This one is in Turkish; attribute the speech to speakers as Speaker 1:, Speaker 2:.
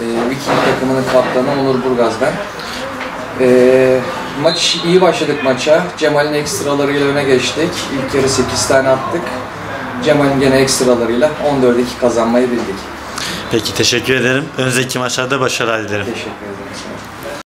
Speaker 1: Ee, Viking takımının kaptanı Onur Burgaz ben. Ee, maç iyi başladık maça. Cemal'in ekstralarıyla öne geçtik. İlk yarı 8 tane attık. Cemal'in gene ekstralarıyla 14-2 kazanmayı bildik.
Speaker 2: Peki teşekkür ederim. Önümüzdeki maçlarda başarılar dilerim.
Speaker 1: Teşekkür ederim.